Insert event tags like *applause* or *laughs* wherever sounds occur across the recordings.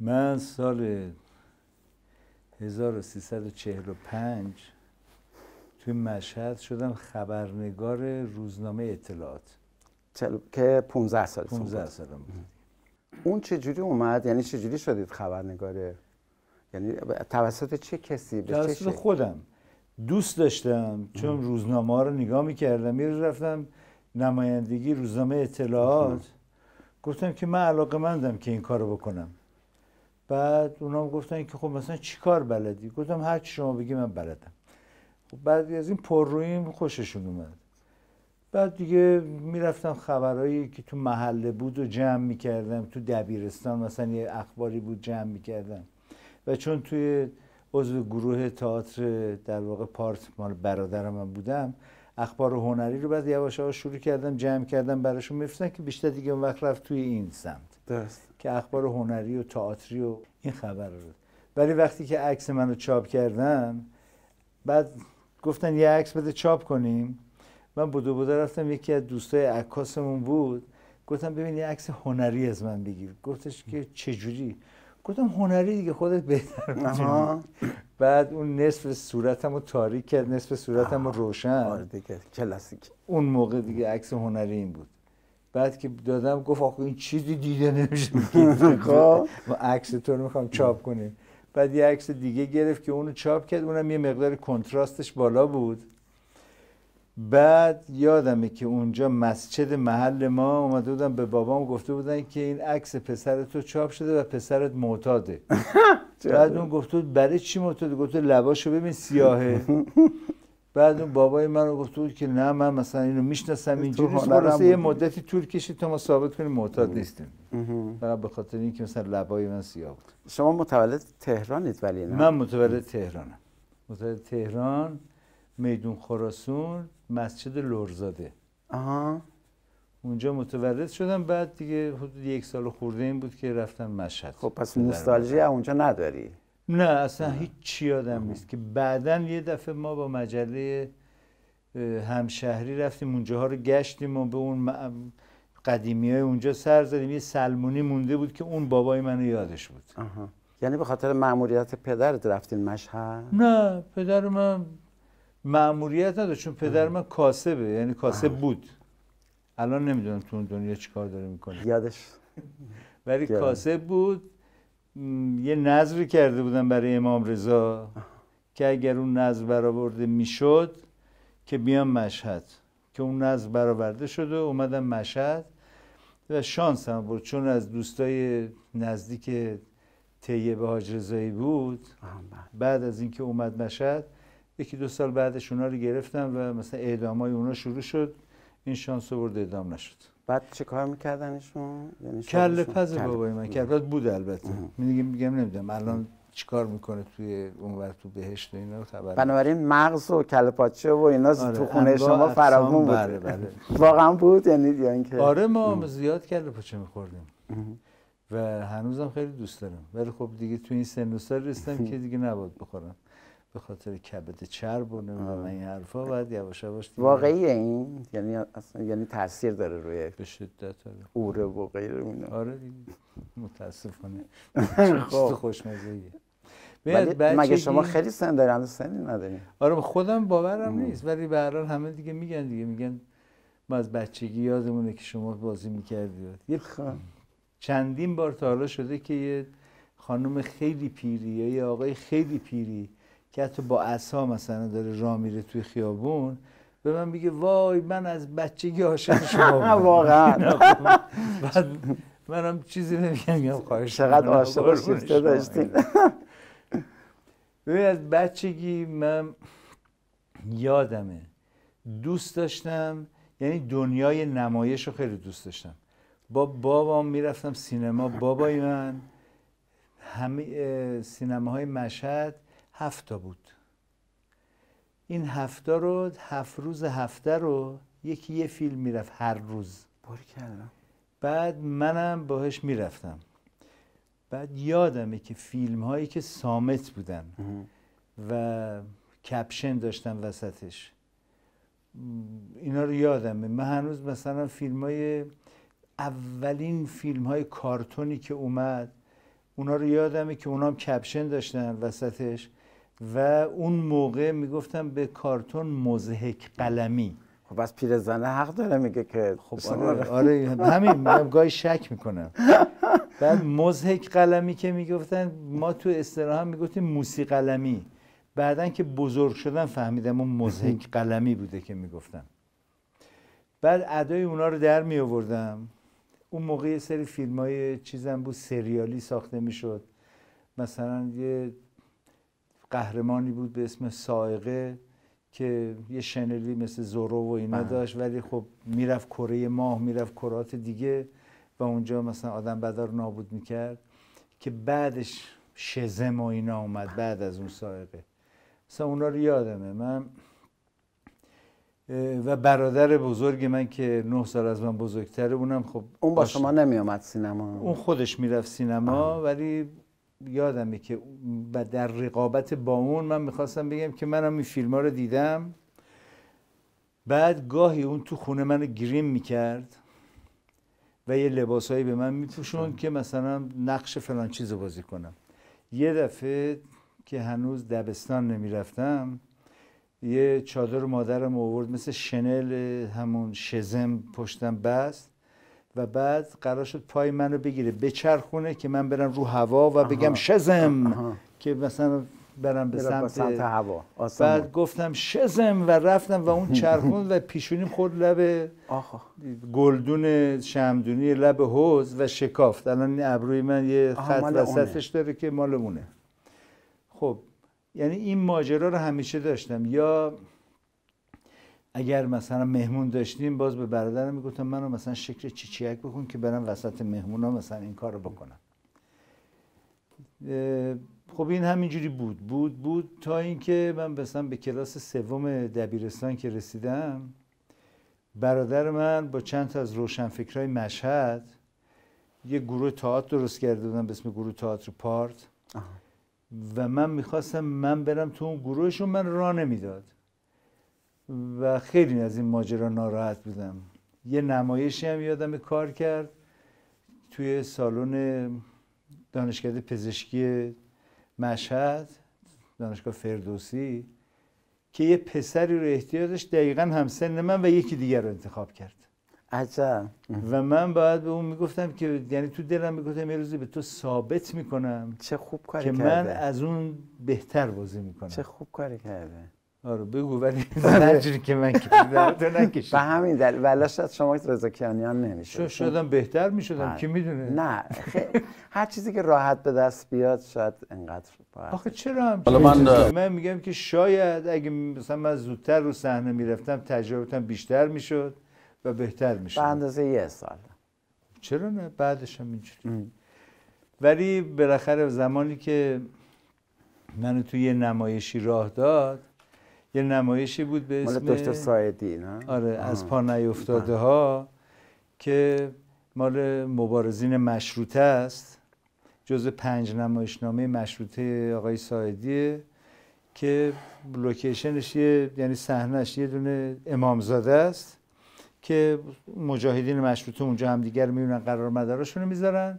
من سال 1345 توی مشهد شدم خبرنگار روزنامه اطلاعات. چل... که 15 سال 15 سالم اون چجوری اومد؟ یعنی چجوری شدید خبرنگاره یعنی توسط چه کسی؟ به توسط چه خودم. دوست داشتم چون روزنامه ها رو نگاه می‌کردم روز رفتم نمایندگی روزنامه اطلاعات. گفتم که من علاقه مندم که این کارو بکنم. بعد اونا گفتن که خب مثلا چی کار بلدی؟ گفتم هر چی شما بگی من بلدم. خب بعد از این پرروییم خوششون اومد. بعد دیگه می‌رفتم خبرهایی که تو محله بود و جمع می‌کردم. تو دبیرستان مثلا یه اخباری بود جمع می‌کردم. و چون توی عضو گروه تئاتر در واقع پارت مال برادر من بودم اخبار هنری رو بعد یواش شروع کردم جمع کردم براشون میفرستن که بیشتر دیگه اون وقت رفت توی این سمت. درست. که اخبار هنری و تئاتری و این خبر رو ولی وقتی که عکس منو چاپ کردن بعد گفتن یه عکس بده چاپ کنیم. من بودو بودو رفتم یکی از دوستای عکاسمون بود. گفتم ببین یه عکس هنری از من بگیر. گفتش که چجوری؟ گفتم هنری دیگه خودت بهتر می‌دونی. بعد اون نصف صورتم رو تاریک کرد نصف صورتم رو آره روشن. دیگه کلاسیک. اون موقع دیگه عکس هنری این بود. بعد که دادم گفت آخه این چیزی دیده نمیشه. *laughs* خب. ما عکس تو رو می‌خوام چاپ کنیم. بعد یه عکس دیگه گرفت که اونو چاپ کرد اونم یه مقدار کنتراستش بالا بود. بعد یادمه که اونجا مسجد محل ما اومده بودن به بابام گفته بودن که این عکس پسر تو چاپ شده و پسرت معتاده. *laughs* بعد اون گفته بود برای چی معتاده؟ گفته لباشو ببین سیاهه. *laughs* بعد اون بابای من رو گفته بود که نه من مثلا اینو می‌شناسم اینجوری خلاصه یه. مدتی طول کشید تا ما ثابت کنیم معتاد نیستیم. فقط به خاطر اینکه مثلا لبای من سیاه بود. شما متولد تهرانید ولی نه؟ من متولد تهرانم. متولد تهران میدون خراسون مسجد لرزاده. آها. اونجا متولد شدم بعد دیگه حدود یک سال خورده این بود که رفتم مشهد. خب پس نوستالژی. اونجا نداری. نه اصلا هیچ چی یادم نیست که بعدا یه دفعه ما با مجله همشهری رفتیم اونجاها رو گشتیم و به اون قدیمی های اونجا سر زدیم. یه سلمونی مونده بود که اون بابای منو یادش بود. آها. یعنی به خاطر مأموریت پدرت رفتین مشهد؟ نه پدر من مأموریت نداشت چون پدر من کاسبه یعنی کاسب بود. الان نمی‌دونم تو اون دنیا چیکار داره می‌کنه. یادش. ولی. کاسب بود. یه نظری کرده بودن برای امام رضا که اگر اون نظر برآورده می‌شد که بیام مشهد. که اون نظر برآورده شده اومدم مشهد و شانس هم بود چون از دوستای نزدیک طیبه حاج رضایی بود. بعد از اینکه اومد مشهد یکی دو سال بعدش اونا رو گرفتم و مثلا اعدامای اونا شروع شد. این شانس آورد اعدام نشد. بعد چه کار میکردنشون یعنی شغلشون؟ پز بابای من پز بود البته. میگم میگم نمی‌دونم. الان چیکار می‌کنه توی اونور تو بهشت و اینا رو خبر بنابراین مغز و کله پاچه و اینا آره، تو خونه شما فراوون بود. بله، بله. *laughs* واقعا بود یعنی یا اینکه آره ما زیاد کله پاچه میخوردیم. و هنوزم خیلی دوست دارم. ولی خب دیگه تو این سن و سال رسیدم که دیگه نباید بخورم. به خاطر کبد چرب و نمی‌دونم این حرفا بعد یواش یواش واقعیه این؟ یعنی اصلا یعنی تاثیر داره روی به شدت آره. اوره و غیره اینا. آره متاسفانه. *laughs* خب. خوشمزه مگه شما خیلی سن داری هنوز سنی نداری آره خودم باورم نیست ولی به هر حال همه دیگه میگن دیگه میگن ما از بچگی یادمونه که شما بازی می‌کردی. یه خب. چندین بار تا حالا شده که یه خانم خیلی پیری یا یه آقای خیلی پیری که حتی با عصا مثلا داره راه میره توی خیابون به من میگه وای من از بچگی عاشق شما *laughs* واقعا. *laughs* بعد منم چیزی نمیگم میگم خواهش چقدر عاشق شیفته. داشتین. ببین از بچگی من یادمه. دوست داشتم یعنی دنیای نمایش رو خیلی دوست داشتم. با بابام می‌رفتم سینما بابای من همه سینماهای مشهد. هفت تا بود. این هفته رو هفت روز هفته رو یکی یه فیلم می‌رفت هر روز. کردم بعد منم باهاش می‌رفتم. بعد یادمه که فیلم هایی که سامت بودن و کپشن داشتن وسطش. اینا رو یادمه. من هنوز مثلا فیلم های اولین فیلم های کارتونی که اومد اونا رو یادمه که اونا هم کپشن داشتن وسطش. و اون موقع می‌گفتم به کارتون مزهک قلمی. خب بس پیرزنه حق داره میگه که خب آره, آره *laughs* همین میگم گاهی شک می‌کنم. بعد مزهک قلمی که می‌گفتن ما تو استراحه می‌گفتیم موسی قلمی. بعدا که بزرگ شدن فهمیدم اون مزهک قلمی بوده که می‌گفتم بعد ادای اونا رو در می آوردم اون موقع یه سری فیلم های چیزم بود سریالی ساخته می‌شد. مثلا یه قهرمانی بود به اسم سائقه که یه شنلی مثل زورو و اینا بله. داشت ولی خب می‌رفت کره ماه می‌رفت کرات دیگه و اونجا مثلا آدم بدار نابود می‌کرد که بعدش شزم و اینا اومد بعد از اون سائقه. مثلا اونا رو یادمه. من و برادر بزرگ من که نه سال از من بزرگتره اونم خب اون با شما نمی اومد سینما. اون خودش می‌رفت سینما ولی یادمه که و در رقابت با اون من می‌خواستم بگم که منم این فیلم ها رو دیدم. بعد گاهی اون تو خونه منو گریم می‌کرد و یه لباسهایی به من میپوشون که مثلا نقش فلان چیز رو بازی کنم. یه دفعه که هنوز دبستان نمی‌رفتم یه چادر مادرم آورد مثل شنل همون شزم پشتم بست. و بعد قرار شد پای منو بگیره. بچرخونه که من برم رو هوا و بگم شزم آها. که مثلا برم به سمت, سمت هوا. آسمون. بعد گفتم شزم و رفتم و اون چرخون *laughs* و پیشونیم خورد لب گلدون شمدونی لب حوز و شکافت. الان این ابروی من یه خط وسطش داره که مال اونه. خب یعنی این ماجرا رو همیشه داشتم. یا اگر مثلا مهمون داشتیم باز به برادرم می‌گفتم منو مثلا شکل چیچیک بکن که برم وسط مهمونا مثلا این کار رو بکنم خب این همینجوری بود. بود بود تا اینکه من مثلا به کلاس سوم دبیرستان که رسیدم برادر من با چند تا از روشنفکرهای مشهد یه گروه تئاتر درست کرده بودن به اسم گروه تئاتر پارت. و من می‌خواستم من برم تو اون گروهشون من راه نمی‌داد. و خیلی از این ماجرا ناراحت بودم. یه نمایشی هم یادم کار کرد توی سالن دانشکده پزشکی مشهد دانشگاه فردوسی که یه پسری رو احتیاج داشت دقیقا همسن من و یکی دیگر رو انتخاب کرد. عجب. و من باید به اون می‌گفتم که یعنی تو دلم می‌گفتم یه روزی به تو ثابت می‌کنم چه خوب کاری که من کرده از اون بهتر بازی می‌کنم. چه خوب کاری کرده. آره بگو ولی *laughs* زجری که من کشیدم *laughs* تو نکشید. به همین دلیل. ولی شاید شما رضا کیانیان شو نمیشه شدم بهتر می‌شدم بله. کی می‌دونه؟ نه هر چیزی که راحت به دست بیاد شاید انقدر آخه چرا هم؟ حالا من- من میگم که شاید اگه مثلا من زودتر رو صحنه می‌رفتم تجربتم بیشتر می‌شد و بهتر به می‌شد اندازه یه سال. چرا نه؟ بعدش هم اینجوری. ولی بالاخره زمانی که منو توی یه نمایشی راه داد یه نمایشی بود به مال اسم دکتر سایدی نه؟ آره آها. از پا نیفتاده ها که مال مبارزین مشروطه است جز پنج نمایشنامه مشروطه آقای سایدیه که لوکیشنش یه یعنی صحنهش یه دونه امامزاده است که مجاهدین مشروطه اونجا هم دیگر می‌بینن قرار مداراشون رو می‌ذارن.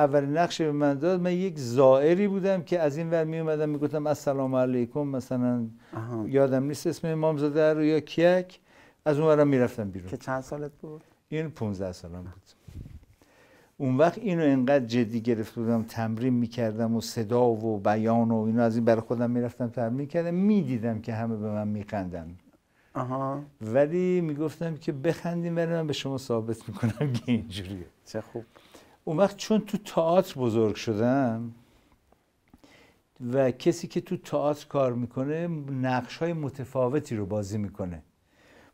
اولین نقش به من داد من یک زائری بودم که از این ور می اومدم می‌گفتم السلام علیکم مثلا آها. یادم نیست اسم امامزاده رو یا کیک از اون ورم می‌رفتم بیرون. که چند سالت بود؟ این 15 سالم بود. اون وقت اینو انقدر جدی گرفته بودم تمرین می‌کردم و صدا و بیان و اینو از این برای خودم می‌رفتم تمرین می‌کردم می‌دیدم که همه به من میخندن. آها. ولی می‌گفتم که بخندیم ولی من به شما ثابت می‌کنم که اینجوریه. چه خوب. اون وقت چون تو تئاتر بزرگ شدم و کسی که تو تئاتر کار می‌کنه نقش های متفاوتی رو بازی می‌کنه.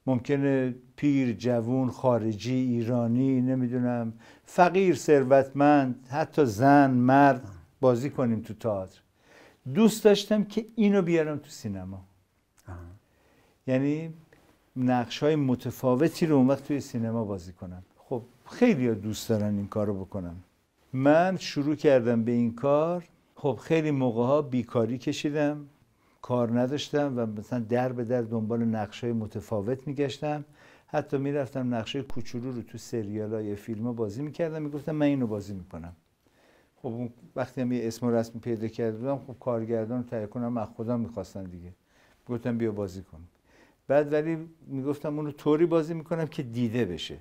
ممکنه پیر جوون خارجی ایرانی نمی‌دونم فقیر ثروتمند حتی زن مرد بازی کنیم تو تئاتر. دوست داشتم که اینو بیارم تو سینما. آها. یعنی نقش های متفاوتی رو اون وقت توی سینما بازی کنم. خیلی دوست دارن این کار رو بکنم من شروع کردم به این کار. خب خیلی موقع ها بیکاری کشیدم کار نداشتم و مثلا در به در دنبال نقش های متفاوت میگشتم. حتی می‌رفتم نقشه کوچولو رو تو سریال های فیلم ها بازی می‌کردم می‌گفتم من اینو بازی می‌کنم. خب وقتی هم یه اسم و رسمی پیدا کرده بودم خب کارگردان تهیه کنم از خودم می‌خواستن دیگه. گفتم بیا بازی کن. بعد ولی می‌گفتم اونو طوری بازی می‌کنم که دیده بشه.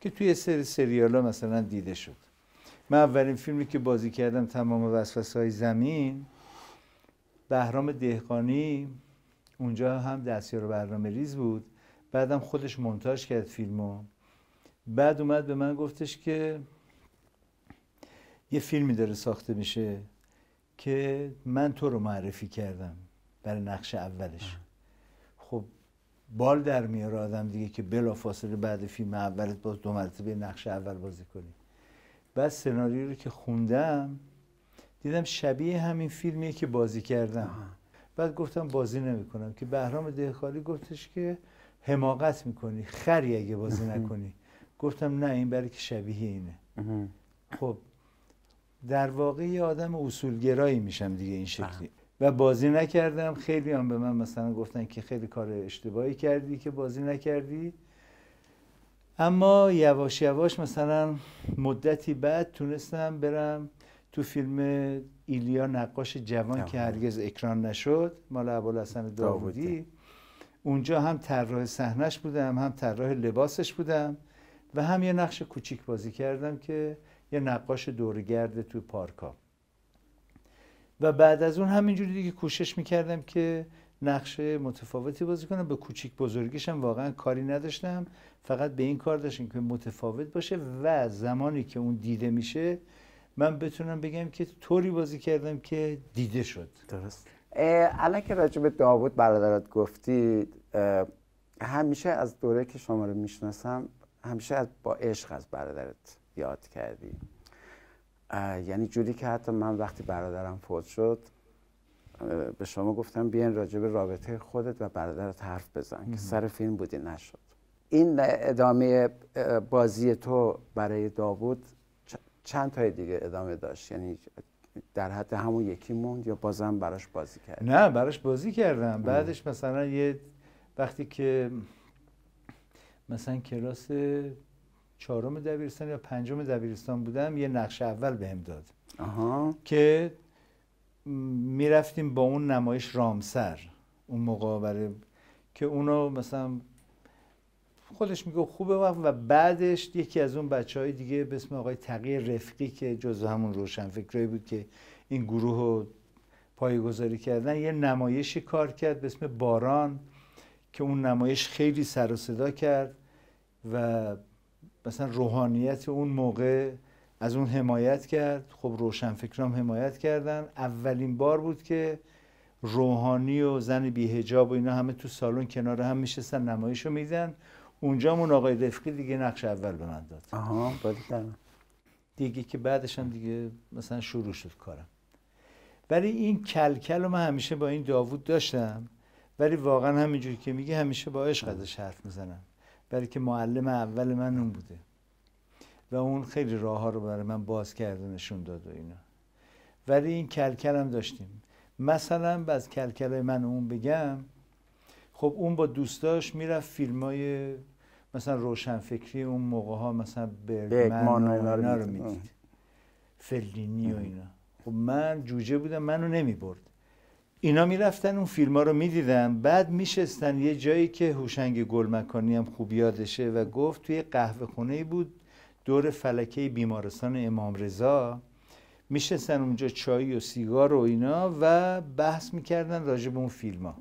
که توی سری سریال ها مثلا دیده شد. من اولین فیلمی که بازی کردم تمام وسوسه های زمین بهرام دهقانی اونجا هم دستیار برنامه ریز بود. بعدم خودش منتاج کرد فیلمو. بعد اومد به من گفتش که یه فیلمی داره ساخته میشه که من تو رو معرفی کردم برای نقش اولش. خب بال در میاره آدم دیگه که بلا فاصله بعد فیلم اولت باز دو مرتبه نقش اول بازی کنی. بعد سناریو رو که خوندم دیدم شبیه همین فیلمیه که بازی کردم. بعد گفتم بازی نمی‌کنم. که بهرام دهخالی گفتش که حماقت می‌کنی خری اگه بازی نکنی. گفتم نه این برای که شبیه اینه. خب در واقع یه آدم اصولگرایی میشم دیگه این شکلی. و بازی نکردم. خیلی هم به من مثلا گفتن که خیلی کار اشتباهی کردی که بازی نکردی. اما یواش یواش مثلا مدتی بعد تونستم برم تو فیلم ایلیا نقاش جوان که هرگز اکران نشد مال ابوالحسن داوودی. اونجا هم طراح صحنش بودم هم طراح لباسش بودم و هم یه نقش کوچیک بازی کردم که یه نقاش دورگرد تو پارکا. و بعد از اون همینجوری دیگه کوشش می‌کردم که نقش متفاوتی بازی کنم. به کوچیک بزرگیش هم واقعا کاری نداشتم. فقط به این کار داشتم که متفاوت باشه و زمانی که اون دیده میشه من بتونم بگم که طوری بازی کردم که دیده شد. درست. الان که راجع به داوود برادرات گفتی همیشه از دوره که شما رو می‌شناسم همیشه از با عشق از برادرت یاد کردی. یعنی جوری که حتی من وقتی برادرم فوت شد به شما گفتم بیاین راجع به رابطه خودت و برادرت حرف بزن که سر فیلم بودی نشد. این ادامه بازی تو برای داوود چند تای دیگه ادامه داشت؟ یعنی در حد همون یکی موند یا بازم براش بازی کرد نه براش بازی کردم. بعدش مثلا یه وقتی که مثلا کلاس چهارم دبیرستان یا پنجم دبیرستان بودم یه نقش اول بهم داد آها. که می‌رفتیم با اون نمایش رامسر اون موقع برای که اونو مثلا خودش میگه خوبه و بعدش یکی از اون بچه های دیگه به اسم آقای تقیه رفقی که جز همون روشن فکرایی بود که این گروه رو پایگذاری کردن یه نمایشی کار کرد به اسم باران که اون نمایش خیلی سر و صدا کرد و مثلا روحانیت اون موقع از اون حمایت کرد. خب روشنفکرام حمایت کردن. اولین بار بود که روحانی و زن بیهجاب و اینا همه تو سالن کنار هم میشستن نمایش رو میدن. اونجا اون آقای رفقی دیگه نقش اول به من داد. آها دیگه که بعدش هم دیگه مثلا شروع شد کارم. ولی این کلکل رو من همیشه با این داوود داشتم. ولی واقعا همینجوری که میگه همیشه با عشق ازش حرف می‌زنم. برای که معلم اول من اون بوده. و اون خیلی راه ها رو برای من باز کرده نشون داد و اینا. ولی این کلکل هم داشتیم. مثلا از کلکل من اون بگم خب اون با دوستاش می‌رفت فیلم های مثلا روشنفکری اون موقع ها مثلا برگمن و اینا رو می‌دید. فلینی و اینا. خب من جوجه بودم منو نمی برد اینا می‌رفتن اون فیلم ها رو می‌دیدن بعد میشستن یه جایی که هوشنگ گلمکانی هم خوب یادشه و گفت توی قهوه خونه بود دور فلکه بیمارستان امام رضا. میشستن اونجا چای و سیگار و اینا و بحث می‌کردن راجع به اون فیلم ها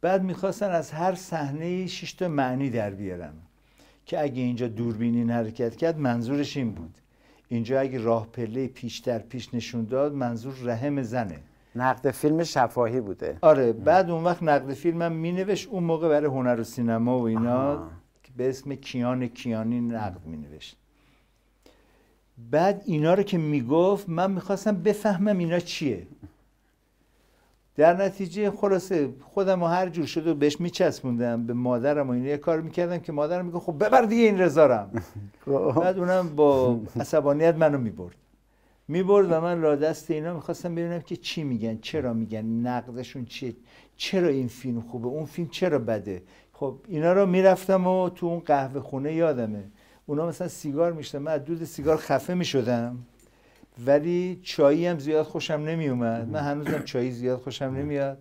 بعد می‌خواستن از هر صحنه شش تا معنی در بیارن که اگه اینجا دوربینی حرکت کرد منظورش این بود. اینجا اگه راه پله پیش در پیش نشون داد منظور رحم زنه. نقد فیلم شفاهی بوده. آره بعد اون وقت نقد فیلمم مینوشت اون موقع برای هنر و سینما و اینا که به اسم کیان کیانی نقد مینوشت. بعد اینا رو که می‌گفت من می‌خواستم بفهمم اینا چیه. در نتیجه خلاصه خودم هر جور شد و بهش میچسبوندم به مادرم و اینا یه کار می‌کردم که مادرم میگه خب ببر دیگه این رزارم *laughs* بعد اونم با عصبانیت منو می‌برد. می‌برد و من را دست اینا می‌خواستم ببینم که چی میگن چرا میگن نقدشون چیه چرا این فیلم خوبه اون فیلم چرا بده؟ خب اینا رو می‌رفتم و تو اون قهوه خونه یادمه. اونا مثلا سیگار میشتن من دود سیگار خفه می‌شدم. ولی چایی هم زیاد خوشم نمی اومد من هنوزم چایی زیاد خوشم نمیاد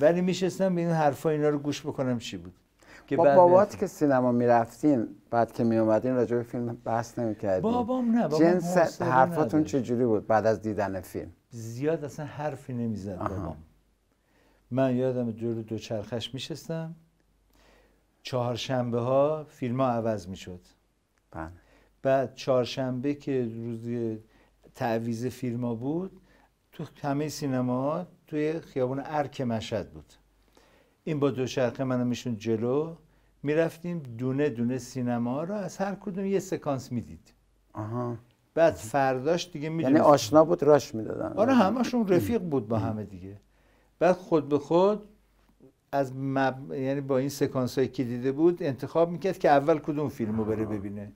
ولی میشستم به این حرفا اینا رو گوش بکنم چی بود. که با بابات که سینما می‌رفتین بعد که می اومدین راجع به فیلم بحث نمی‌کردین. بابام نه بابام جنس حرفاتون چجوری بود بعد از دیدن فیلم؟ زیاد اصلا حرفی نمی‌زد بابام. من یادم دو دو چرخش میشستم. چهارشنبه ها فیلم ها عوض می‌شد. بله. بعد چهارشنبه که روز تعویز فیلم ها بود تو همه سینما توی خیابون ارک مشهد بود. این با دوچرخه منو میشون جلو می‌رفتیم دونه دونه سینما رو از هر کدوم یه سکانس می‌دید. آها. بعد فرداش دیگه می‌دونید یعنی آشنا بود راش می‌دادن. آره همشون رفیق بود با همه دیگه. بعد خود به خود از مب... یعنی با این سکانس هایی که دیده بود انتخاب می‌کرد که اول کدوم فیلم رو بره ببینه.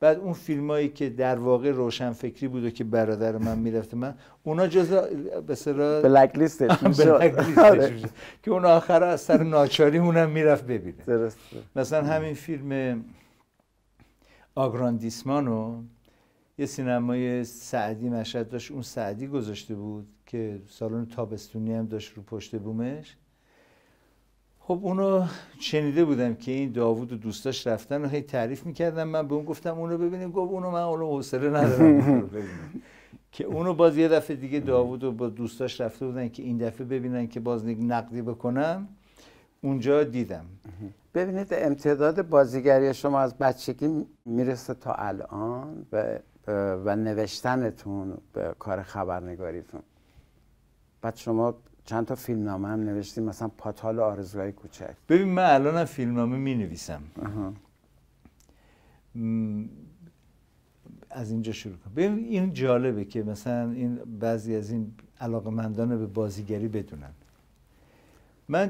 بعد اون فیلم هایی که در واقع روشن فکری بود و که برادر من می‌رفته من اونا جزا به سرا بلک لیست که اون آخر از سر ناچاری اونم می‌رفت ببینه. درسته. مثلا همین فیلم آگراندیسمانو یه سینمای سعدی مشهد داشت اون سعدی گذاشته بود که سالن تابستونی هم داشت رو پشت بومش. خب اونو شنیده بودم که این داوود و دوستاش رفتن و هی تعریف می‌کردم من به اون گفتم اونو ببینیم گفت اونو من اونو حوصله ندارم. که اونو باز یه دفعه دیگه داوود و با دوستاش رفته بودن که این دفعه ببینن که باز نقدی بکنم اونجا دیدم. ببینید امتداد بازیگری شما از بچگی می‌رسه تا الان و, و نوشتنتون به کار خبرنگاریتون. بعد شما چند تا فیلم نامه هم نوشتیم مثلا پاتال آرزوهای کوچک. ببین من الانم فیلم نامه می نویسم از اینجا شروع کنم. ببین این جالبه که مثلا این بعضی از این علاقمندان به بازیگری بدونن.